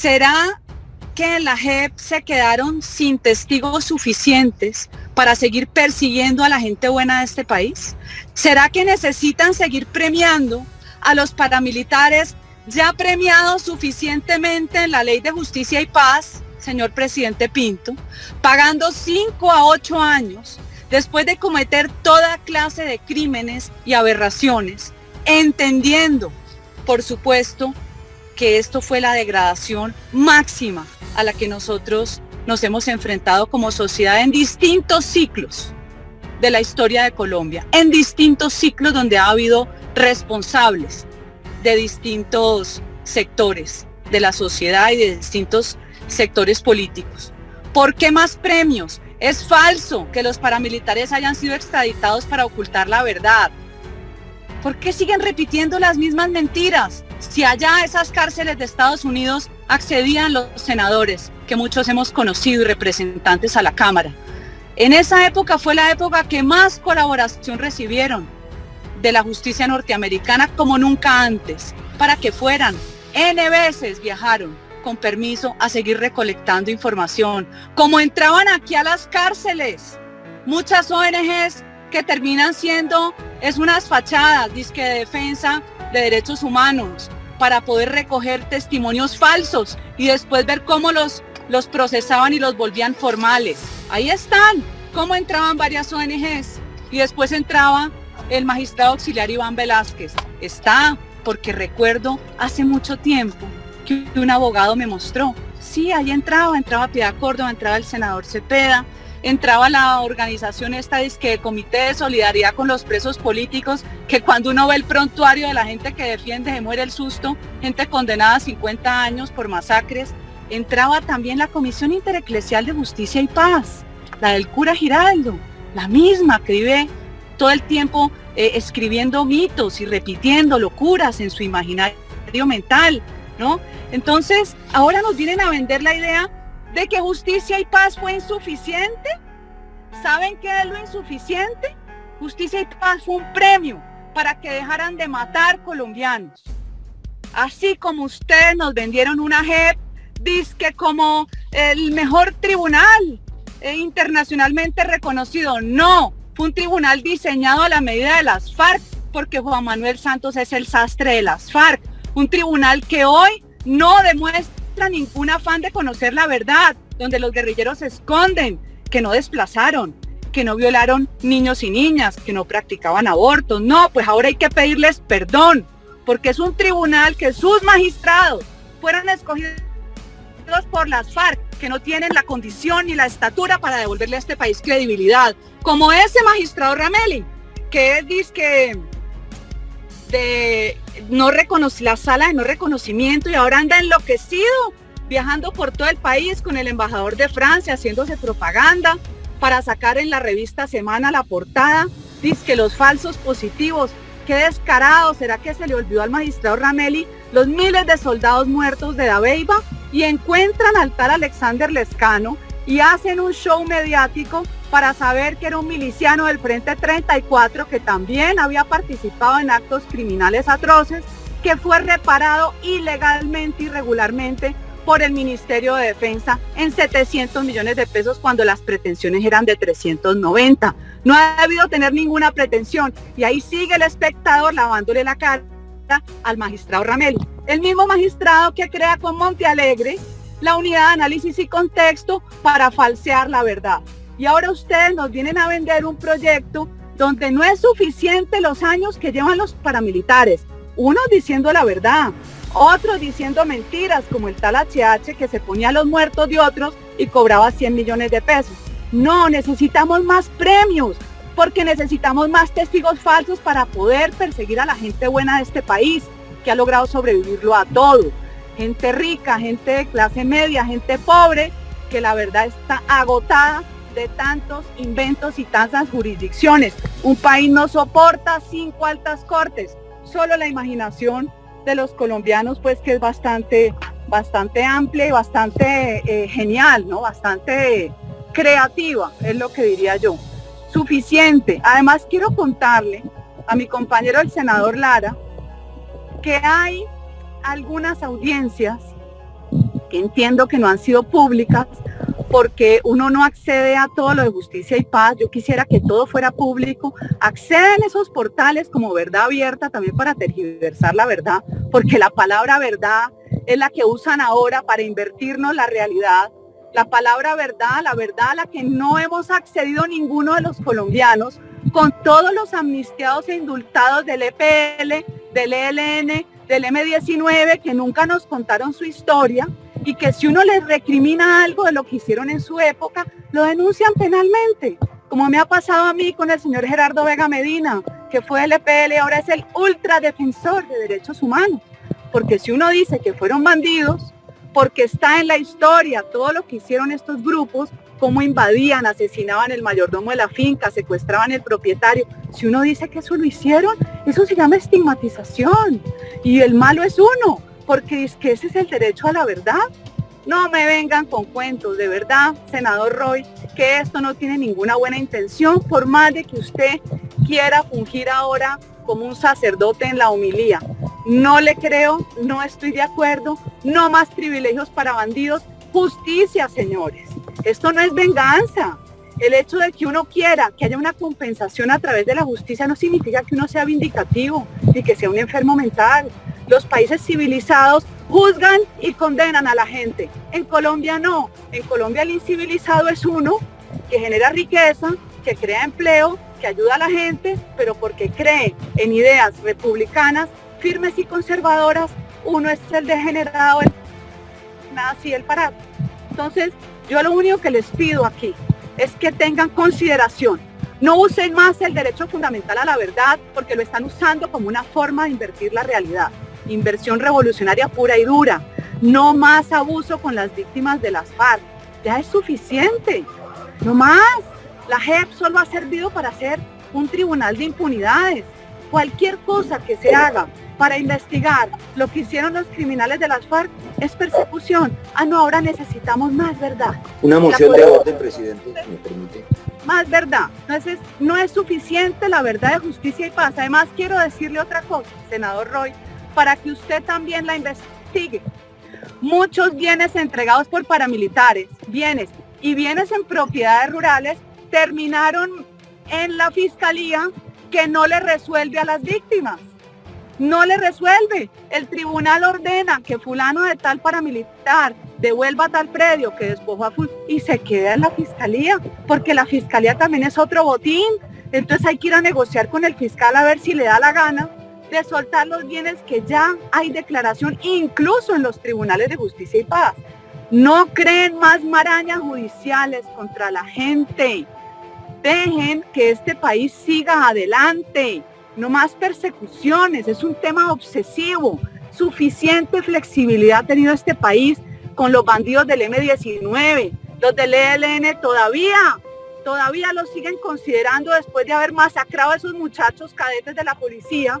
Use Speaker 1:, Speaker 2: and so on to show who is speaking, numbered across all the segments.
Speaker 1: ¿Será que en la JEP se quedaron sin testigos suficientes para seguir persiguiendo a la gente buena de este país? ¿Será que necesitan seguir premiando a los paramilitares ya premiados suficientemente en la Ley de Justicia y Paz, señor presidente Pinto, pagando 5 a 8 años después de cometer toda clase de crímenes y aberraciones, entendiendo, por supuesto, que esto fue la degradación máxima a la que nosotros nos hemos enfrentado como sociedad en distintos ciclos de la historia de Colombia, en distintos ciclos donde ha habido responsables de distintos sectores de la sociedad y de distintos sectores políticos. ¿Por qué más premios? Es falso que los paramilitares hayan sido extraditados para ocultar la verdad. ¿Por qué siguen repitiendo las mismas mentiras? Si allá a esas cárceles de Estados Unidos accedían los senadores, que muchos hemos conocido y representantes a la Cámara. En esa época fue la época que más colaboración recibieron de la justicia norteamericana como nunca antes, para que fueran. N veces viajaron con permiso a seguir recolectando información, como entraban aquí a las cárceles. Muchas ONGs que terminan siendo, es unas fachadas, disque de defensa de derechos humanos, para poder recoger testimonios falsos y después ver cómo los, los procesaban y los volvían formales. Ahí están, cómo entraban varias ONGs y después entraba el magistrado auxiliar Iván Velázquez. Está, porque recuerdo hace mucho tiempo que un abogado me mostró. Sí, ahí entraba, entraba Piedad Córdoba, entraba el senador Cepeda, entraba la organización esta disque Comité de Solidaridad con los Presos Políticos, que cuando uno ve el prontuario de la gente que defiende se muere el susto, gente condenada a 50 años por masacres, entraba también la Comisión Intereclesial de Justicia y Paz, la del cura Giraldo, la misma que vive todo el tiempo eh, escribiendo mitos y repitiendo locuras en su imaginario mental, ¿no? Entonces, ahora nos vienen a vender la idea de que justicia y paz fue insuficiente. ¿Saben qué es lo insuficiente? Justicia y paz fue un premio para que dejaran de matar colombianos. Así como ustedes nos vendieron una JEP, disque como el mejor tribunal eh, internacionalmente reconocido. No, un tribunal diseñado a la medida de las FARC, porque Juan Manuel Santos es el sastre de las FARC. Un tribunal que hoy no demuestra ningún afán de conocer la verdad, donde los guerrilleros se esconden, que no desplazaron, que no violaron niños y niñas, que no practicaban abortos. No, pues ahora hay que pedirles perdón, porque es un tribunal que sus magistrados fueron escogidos por las FARC, que no tienen la condición ni la estatura para devolverle a este país credibilidad. Como ese magistrado Ramelli, que dice que de no reconoce la sala de no reconocimiento y ahora anda enloquecido viajando por todo el país con el embajador de Francia haciéndose propaganda para sacar en la revista Semana la portada. Dice que los falsos positivos, qué descarado, ¿será que se le olvidó al magistrado Ramelli los miles de soldados muertos de Dabeiba y encuentran al tal Alexander Lescano y hacen un show mediático para saber que era un miliciano del Frente 34 que también había participado en actos criminales atroces, que fue reparado ilegalmente y regularmente por el Ministerio de Defensa en 700 millones de pesos cuando las pretensiones eran de 390. No ha debido tener ninguna pretensión y ahí sigue el espectador lavándole la cara al magistrado Ramel. El mismo magistrado que crea con Monte Alegre la unidad de análisis y contexto para falsear la verdad. Y ahora ustedes nos vienen a vender un proyecto donde no es suficiente los años que llevan los paramilitares. Unos diciendo la verdad, otros diciendo mentiras, como el tal HH que se ponía a los muertos de otros y cobraba 100 millones de pesos. No, necesitamos más premios, porque necesitamos más testigos falsos para poder perseguir a la gente buena de este país, que ha logrado sobrevivirlo a todo. Gente rica, gente de clase media, gente pobre, que la verdad está agotada de tantos inventos y tantas jurisdicciones. Un país no soporta cinco altas cortes, solo la imaginación de los colombianos, pues que es bastante, bastante amplia y bastante eh, genial, ¿no? Bastante creativa, es lo que diría yo suficiente. Además, quiero contarle a mi compañero el senador Lara que hay algunas audiencias que entiendo que no han sido públicas, porque uno no accede a todo lo de justicia y paz. Yo quisiera que todo fuera público. Acceden esos portales como verdad abierta también para tergiversar la verdad, porque la palabra verdad es la que usan ahora para invertirnos la realidad. La palabra verdad, la verdad a la que no hemos accedido ninguno de los colombianos, con todos los amnistiados e indultados del EPL, del ELN, del M19, que nunca nos contaron su historia y que si uno les recrimina algo de lo que hicieron en su época, lo denuncian penalmente, como me ha pasado a mí con el señor Gerardo Vega Medina, que fue el EPL ahora es el ultradefensor de derechos humanos. Porque si uno dice que fueron bandidos, porque está en la historia todo lo que hicieron estos grupos, cómo invadían, asesinaban el mayordomo de la finca, secuestraban el propietario. Si uno dice que eso lo hicieron, eso se llama estigmatización. Y el malo es uno, porque es que ese es el derecho a la verdad. No me vengan con cuentos, de verdad, senador Roy, que esto no tiene ninguna buena intención, por más de que usted quiera fungir ahora como un sacerdote en la humilía. No le creo, no estoy de acuerdo, no más privilegios para bandidos, justicia, señores. Esto no es venganza. El hecho de que uno quiera que haya una compensación a través de la justicia no significa que uno sea vindicativo ni que sea un enfermo mental. Los países civilizados juzgan y condenan a la gente. En Colombia no. En Colombia el incivilizado es uno que genera riqueza, que crea empleo, que ayuda a la gente, pero porque cree en ideas republicanas firmes y conservadoras, uno es el degenerado, el nazi, el parado. Entonces, yo lo único que les pido aquí es que tengan consideración. No usen más el derecho fundamental a la verdad porque lo están usando como una forma de invertir la realidad inversión revolucionaria pura y dura, no más abuso con las víctimas de las FARC. Ya es suficiente, no más. La JEP solo ha servido para hacer un tribunal de impunidades. Cualquier cosa que se haga para investigar lo que hicieron los criminales de las FARC es persecución. Ah, no, ahora necesitamos más verdad.
Speaker 2: Una moción de orden, presidente, me permite.
Speaker 1: Más verdad. Entonces, no es suficiente la verdad de justicia y paz. Además, quiero decirle otra cosa, senador Roy, para que usted también la investigue. Muchos bienes entregados por paramilitares, bienes y bienes en propiedades rurales terminaron en la fiscalía que no le resuelve a las víctimas. No le resuelve. El tribunal ordena que fulano de tal paramilitar devuelva tal predio que despojó a fulano y se queda en la fiscalía, porque la fiscalía también es otro botín. Entonces hay que ir a negociar con el fiscal a ver si le da la gana de soltar los bienes que ya hay declaración, incluso en los tribunales de justicia y paz. No creen más marañas judiciales contra la gente. Dejen que este país siga adelante. No más persecuciones. Es un tema obsesivo. Suficiente flexibilidad ha tenido este país con los bandidos del M19. Los del ELN todavía, todavía los siguen considerando después de haber masacrado a esos muchachos cadetes de la policía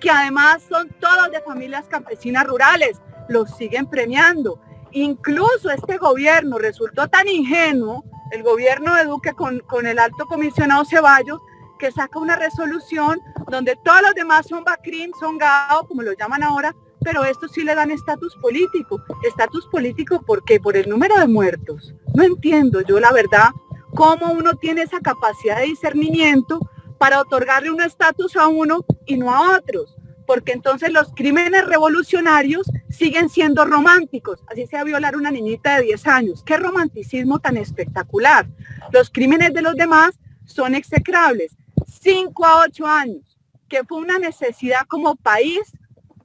Speaker 1: que además son todos de familias campesinas rurales, los siguen premiando. Incluso este gobierno resultó tan ingenuo, el gobierno de Duque con, con el alto comisionado Ceballos, que saca una resolución donde todos los demás son BACRIM, son GAO, como lo llaman ahora, pero estos sí le dan estatus político. Estatus político, ¿por qué? Por el número de muertos. No entiendo yo la verdad cómo uno tiene esa capacidad de discernimiento para otorgarle un estatus a uno y no a otros, porque entonces los crímenes revolucionarios siguen siendo románticos, así sea violar una niñita de 10 años. Qué romanticismo tan espectacular. Los crímenes de los demás son execrables. 5 a 8 años, que fue una necesidad como país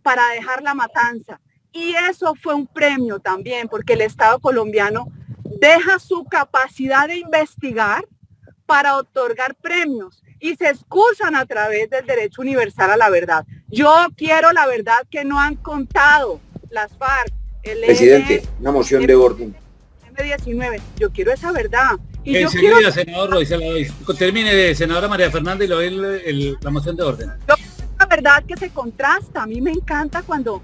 Speaker 1: para dejar la matanza. Y eso fue un premio también, porque el Estado colombiano deja su capacidad de investigar para otorgar premios y se excusan a través del derecho universal a la verdad. Yo quiero la verdad que no han contado las FARC.
Speaker 2: El Presidente, una moción de orden.
Speaker 1: M19. Yo quiero esa verdad.
Speaker 3: Y yo quiero... senador Roy, termine de senadora María Fernanda y lo el, la moción de orden.
Speaker 1: la verdad que se contrasta. A mí me encanta cuando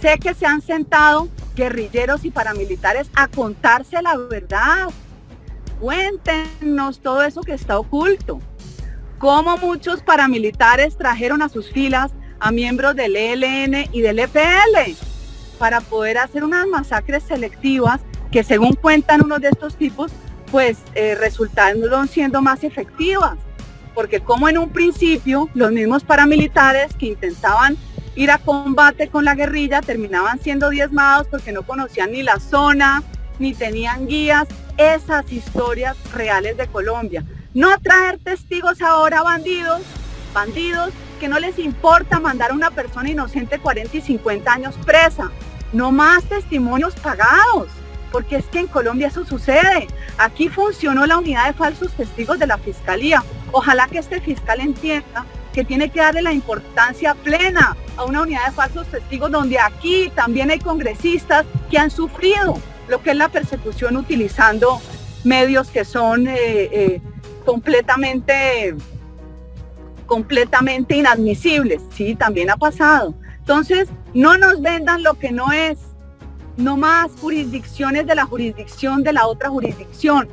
Speaker 1: sé que se han sentado guerrilleros y paramilitares a contarse la verdad. Cuéntenos todo eso que está oculto cómo muchos paramilitares trajeron a sus filas a miembros del ELN y del EPL. para poder hacer unas masacres selectivas que según cuentan unos de estos tipos, pues eh, resultaron siendo más efectivas. Porque como en un principio los mismos paramilitares que intentaban ir a combate con la guerrilla terminaban siendo diezmados porque no conocían ni la zona, ni tenían guías, esas historias reales de Colombia. No traer testigos ahora bandidos, bandidos que no les importa mandar a una persona inocente 40 y 50 años presa. No más testimonios pagados, porque es que en Colombia eso sucede. Aquí funcionó la unidad de falsos testigos de la Fiscalía. Ojalá que este fiscal entienda que tiene que darle la importancia plena a una unidad de falsos testigos donde aquí también hay congresistas que han sufrido lo que es la persecución utilizando medios que son eh, eh, completamente, completamente inadmisibles. Sí, también ha pasado. Entonces, no nos vendan lo que no es. No más jurisdicciones de la jurisdicción de la otra jurisdicción.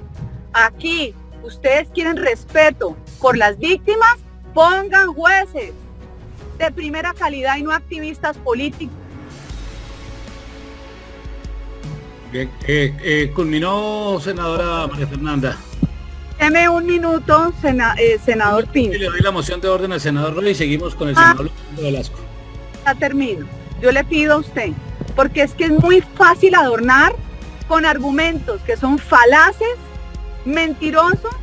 Speaker 1: Aquí, ustedes quieren respeto por las víctimas, pongan jueces de primera calidad y no activistas políticos
Speaker 3: Bien, eh, eh, culminó senadora María Fernanda.
Speaker 1: Deme un minuto, eh, senador Pino.
Speaker 3: Le doy la moción de orden al senador Roy y seguimos con el ah. senador Velasco.
Speaker 1: Ya termino. Yo le pido a usted, porque es que es muy fácil adornar con argumentos que son falaces, mentirosos,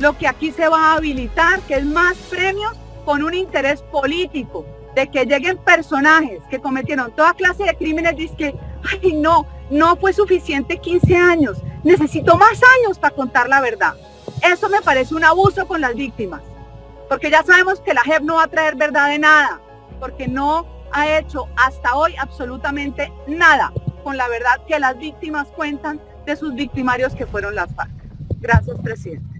Speaker 1: lo que aquí se va a habilitar, que es más premios con un interés político, de que lleguen personajes que cometieron toda clase de crímenes, dice que, ay no, no fue suficiente 15 años, necesito más años para contar la verdad. Eso me parece un abuso con las víctimas, porque ya sabemos que la JEP no va a traer verdad de nada, porque no ha hecho hasta hoy absolutamente nada con la verdad que las víctimas cuentan de sus victimarios que fueron las FARC. Gracias, presidente.